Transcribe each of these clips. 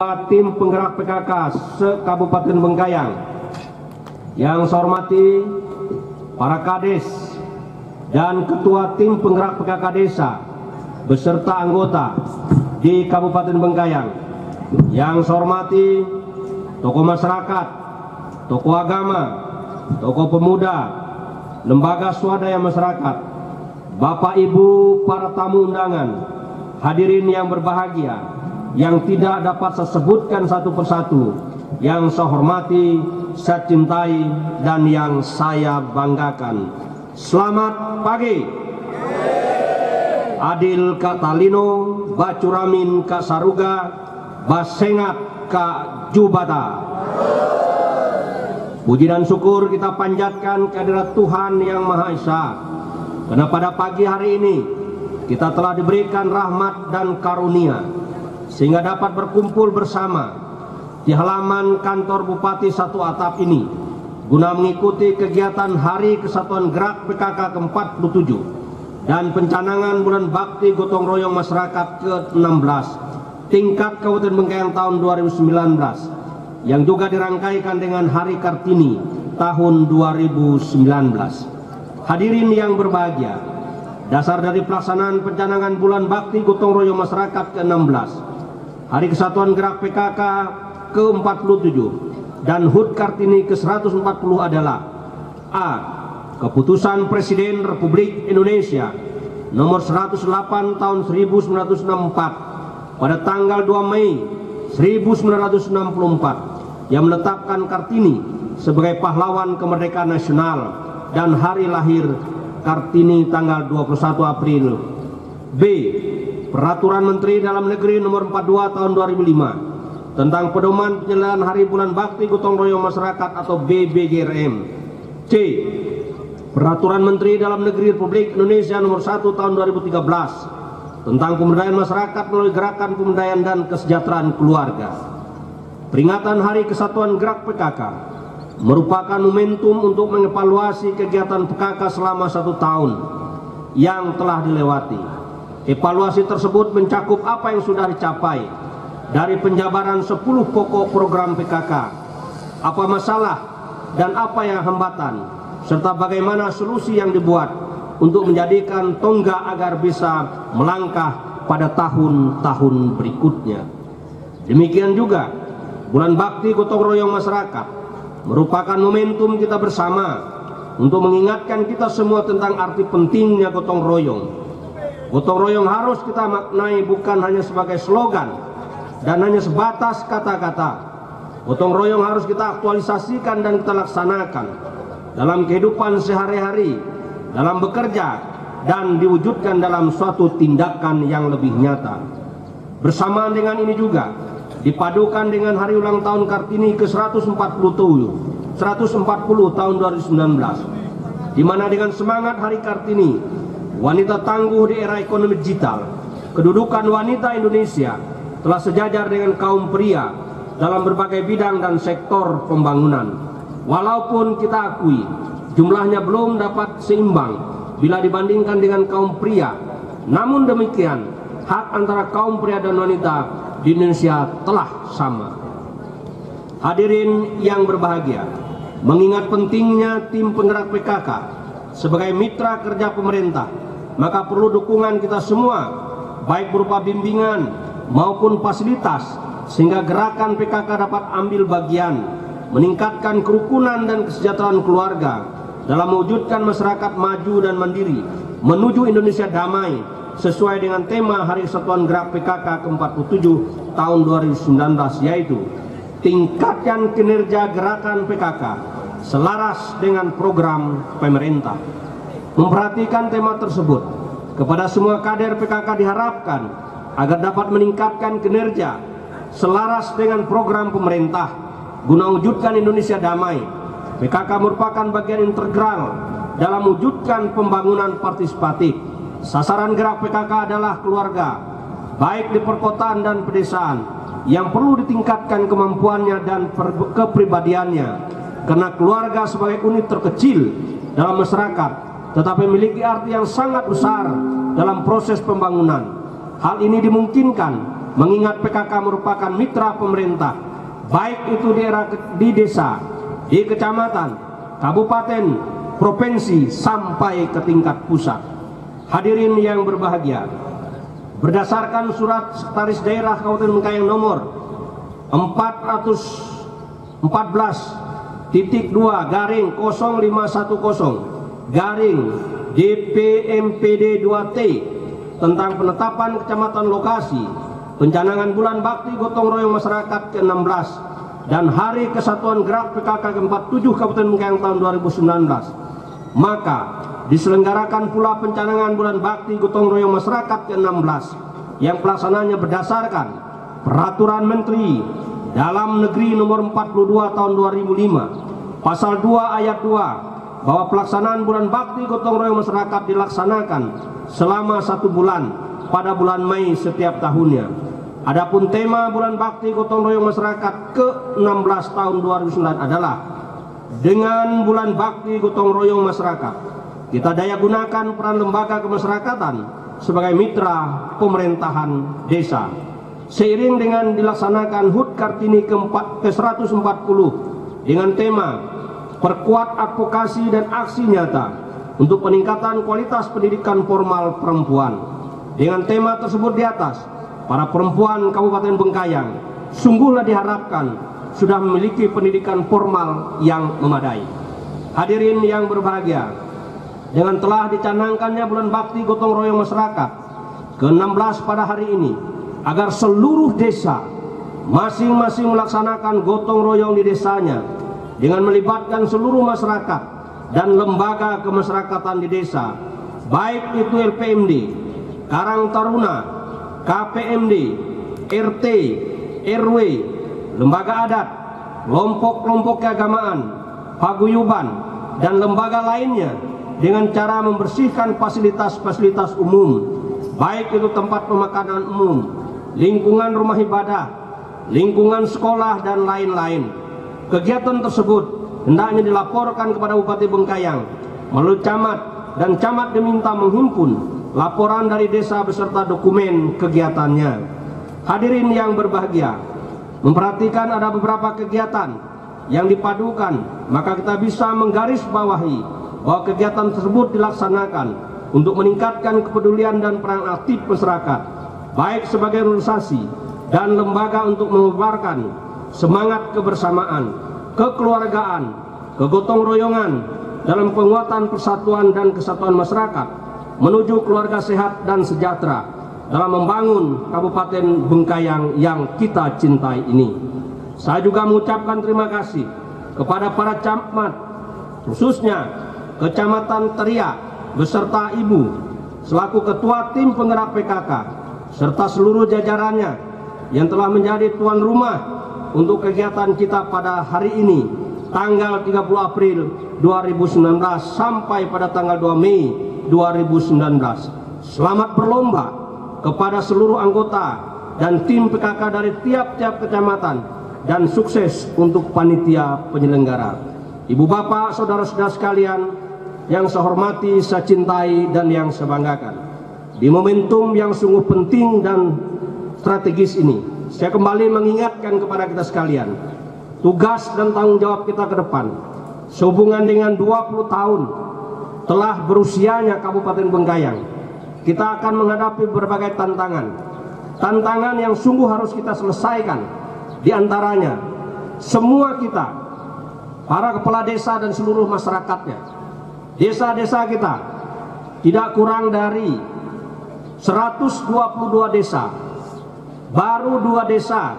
tim penggerak PKK se-Kabupaten Bengkayang yang saya hormati para kades dan ketua tim penggerak PKK desa beserta anggota di Kabupaten Bengkayang yang saya hormati tokoh masyarakat, tokoh agama, tokoh pemuda, lembaga swadaya masyarakat, Bapak Ibu para tamu undangan, hadirin yang berbahagia, yang tidak dapat saya sebutkan satu persatu yang saya hormati, saya cintai dan yang saya banggakan. Selamat pagi. Adil Kak Talino, Bacuramin Kak Saruga, Basengat Kak Jubata. Puji dan syukur kita panjatkan kehadirat Tuhan Yang Maha Esa. Karena pada pagi hari ini kita telah diberikan rahmat dan karunia sehingga dapat berkumpul bersama di halaman kantor Bupati Satu Atap ini guna mengikuti kegiatan Hari Kesatuan Gerak PKK ke-47 dan pencanangan bulan bakti gotong royong masyarakat ke-16 tingkat Kabupaten Bengkayang tahun 2019 yang juga dirangkaikan dengan Hari Kartini tahun 2019. Hadirin yang berbahagia, dasar dari pelaksanaan pencanangan bulan bakti gotong royong masyarakat ke-16 Hari Kesatuan Gerak PKK ke-47 dan HUT Kartini ke-140 adalah A. Keputusan Presiden Republik Indonesia nomor 108 tahun 1964 pada tanggal 2 Mei 1964 yang menetapkan Kartini sebagai pahlawan kemerdekaan nasional dan hari lahir Kartini tanggal 21 April. B Peraturan Menteri Dalam Negeri Nomor 42 Tahun 2005 tentang pedoman penyelenggaraan Hari Bulan Bakti Gotong Royong Masyarakat atau BBGRM. C. Peraturan Menteri Dalam Negeri Republik Indonesia Nomor 1 Tahun 2013 tentang pemberdayaan masyarakat melalui gerakan pemberdayaan dan kesejahteraan keluarga. Peringatan Hari Kesatuan Gerak PKK merupakan momentum untuk mengevaluasi kegiatan PKK selama satu tahun yang telah dilewati Evaluasi tersebut mencakup apa yang sudah dicapai dari penjabaran 10 pokok program PKK, apa masalah dan apa yang hambatan, serta bagaimana solusi yang dibuat untuk menjadikan tonggak agar bisa melangkah pada tahun-tahun berikutnya. Demikian juga, bulan bakti gotong royong masyarakat merupakan momentum kita bersama untuk mengingatkan kita semua tentang arti pentingnya gotong royong Gotong royong harus kita maknai bukan hanya sebagai slogan dan hanya sebatas kata-kata. Gotong royong harus kita aktualisasikan dan kita laksanakan dalam kehidupan sehari-hari, dalam bekerja, dan diwujudkan dalam suatu tindakan yang lebih nyata. Bersamaan dengan ini juga, dipadukan dengan hari ulang tahun Kartini ke-147, 140 tahun 2019, di mana dengan semangat Hari Kartini wanita tangguh di era ekonomi digital, kedudukan wanita Indonesia telah sejajar dengan kaum pria dalam berbagai bidang dan sektor pembangunan. Walaupun kita akui jumlahnya belum dapat seimbang bila dibandingkan dengan kaum pria, namun demikian hak antara kaum pria dan wanita di Indonesia telah sama. Hadirin yang berbahagia, mengingat pentingnya tim penggerak PKK sebagai mitra kerja pemerintah maka perlu dukungan kita semua baik berupa bimbingan maupun fasilitas sehingga gerakan PKK dapat ambil bagian meningkatkan kerukunan dan kesejahteraan keluarga dalam mewujudkan masyarakat maju dan mandiri menuju Indonesia damai sesuai dengan tema Hari Kesatuan Gerak PKK ke-47 tahun 2019 yaitu tingkatkan kinerja gerakan PKK selaras dengan program pemerintah memperhatikan tema tersebut kepada semua kader PKK diharapkan agar dapat meningkatkan kinerja selaras dengan program pemerintah guna wujudkan Indonesia damai. PKK merupakan bagian integral dalam wujudkan pembangunan partisipatif. Sasaran gerak PKK adalah keluarga, baik di perkotaan dan pedesaan, yang perlu ditingkatkan kemampuannya dan kepribadiannya. Karena keluarga sebagai unit terkecil dalam masyarakat tetapi memiliki arti yang sangat besar dalam proses pembangunan. Hal ini dimungkinkan mengingat PKK merupakan mitra pemerintah, baik itu di, era, di desa, di kecamatan, kabupaten, provinsi, sampai ke tingkat pusat. Hadirin yang berbahagia, berdasarkan surat sekretaris daerah Kabupaten Bengkayang nomor 414 titik 2 garing 0510 garing DPMPD 2T tentang penetapan kecamatan lokasi pencanangan bulan bakti gotong royong masyarakat ke-16 dan hari kesatuan gerak PKK ke-47 Kabupaten Bengkayang tahun 2019 maka diselenggarakan pula pencanangan bulan bakti gotong royong masyarakat ke-16 yang pelaksananya berdasarkan peraturan menteri dalam negeri nomor 42 tahun 2005 pasal 2 ayat 2 bahwa pelaksanaan bulan bakti gotong royong masyarakat dilaksanakan selama satu bulan pada bulan Mei setiap tahunnya. Adapun tema bulan bakti gotong royong masyarakat ke-16 tahun 2009 adalah dengan bulan bakti gotong royong masyarakat kita daya gunakan peran lembaga kemasyarakatan sebagai mitra pemerintahan desa. Seiring dengan dilaksanakan HUT Kartini ke-140 dengan tema perkuat advokasi dan aksi nyata untuk peningkatan kualitas pendidikan formal perempuan. Dengan tema tersebut di atas, para perempuan Kabupaten Bengkayang sungguhlah diharapkan sudah memiliki pendidikan formal yang memadai. Hadirin yang berbahagia, dengan telah dicanangkannya bulan bakti gotong royong masyarakat ke-16 pada hari ini, agar seluruh desa masing-masing melaksanakan gotong royong di desanya dengan melibatkan seluruh masyarakat dan lembaga kemasyarakatan di desa baik itu LPMD, Karang Taruna, KPMD, RT, RW, lembaga adat, kelompok-kelompok keagamaan, paguyuban, dan lembaga lainnya dengan cara membersihkan fasilitas-fasilitas umum, baik itu tempat pemakanan umum, lingkungan rumah ibadah, lingkungan sekolah, dan lain-lain. Kegiatan tersebut hendaknya dilaporkan kepada Bupati Bengkayang melalui camat dan camat diminta menghimpun laporan dari desa beserta dokumen kegiatannya. Hadirin yang berbahagia, memperhatikan ada beberapa kegiatan yang dipadukan, maka kita bisa menggaris bawahi bahwa kegiatan tersebut dilaksanakan untuk meningkatkan kepedulian dan peran aktif masyarakat baik sebagai organisasi dan lembaga untuk mengubarkan semangat kebersamaan, kekeluargaan, kegotong royongan dalam penguatan persatuan dan kesatuan masyarakat menuju keluarga sehat dan sejahtera dalam membangun Kabupaten Bengkayang yang kita cintai ini. Saya juga mengucapkan terima kasih kepada para camat, khususnya Kecamatan Teriak beserta Ibu selaku Ketua Tim Penggerak PKK serta seluruh jajarannya yang telah menjadi tuan rumah untuk kegiatan kita pada hari ini tanggal 30 April 2019 sampai pada tanggal 2 Mei 2019. Selamat berlomba kepada seluruh anggota dan tim PKK dari tiap-tiap kecamatan dan sukses untuk panitia penyelenggara. Ibu bapak, saudara-saudara sekalian yang saya hormati, saya cintai dan yang saya banggakan. Di momentum yang sungguh penting dan strategis ini, saya kembali mengingatkan kepada kita sekalian, tugas dan tanggung jawab kita ke depan, sehubungan dengan 20 tahun telah berusianya Kabupaten Bengkayang, kita akan menghadapi berbagai tantangan. Tantangan yang sungguh harus kita selesaikan, di antaranya semua kita, para kepala desa dan seluruh masyarakatnya, desa-desa kita tidak kurang dari 122 desa. Baru dua desa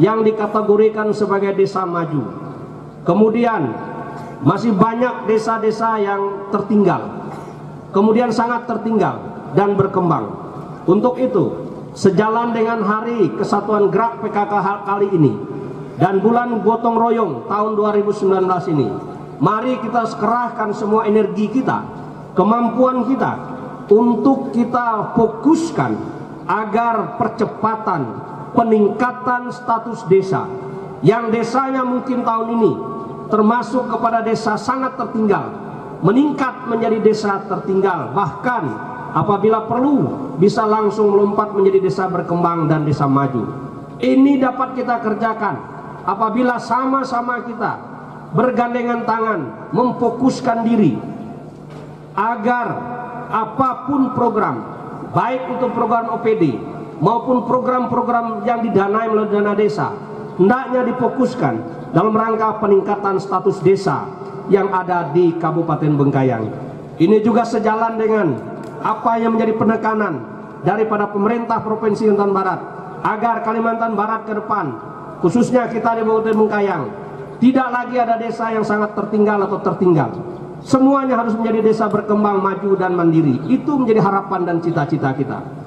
yang dikategorikan sebagai desa maju. Kemudian masih banyak desa-desa yang tertinggal. Kemudian sangat tertinggal dan berkembang. Untuk itu sejalan dengan hari kesatuan gerak PKK kali ini dan bulan gotong royong tahun 2019 ini mari kita sekerahkan semua energi kita kemampuan kita untuk kita fokuskan agar percepatan peningkatan status desa yang desanya mungkin tahun ini termasuk kepada desa sangat tertinggal meningkat menjadi desa tertinggal bahkan apabila perlu bisa langsung melompat menjadi desa berkembang dan desa maju. Ini dapat kita kerjakan apabila sama-sama kita bergandengan tangan memfokuskan diri agar apa pun program baik itu program OPD maupun program-program yang didanai melalui dana desa hendaknya difokuskan dalam rangka peningkatan status desa yang ada di Kabupaten Bengkayang. Ini juga sejalan dengan apa yang menjadi penekanan daripada pemerintah Provinsi Kalimantan Barat agar Kalimantan Barat ke depan khususnya kita di Kabupaten Bengkayang tidak lagi ada desa yang sangat tertinggal atau tertinggal semuanya harus menjadi desa berkembang maju dan mandiri. Itu menjadi harapan dan cita-cita kita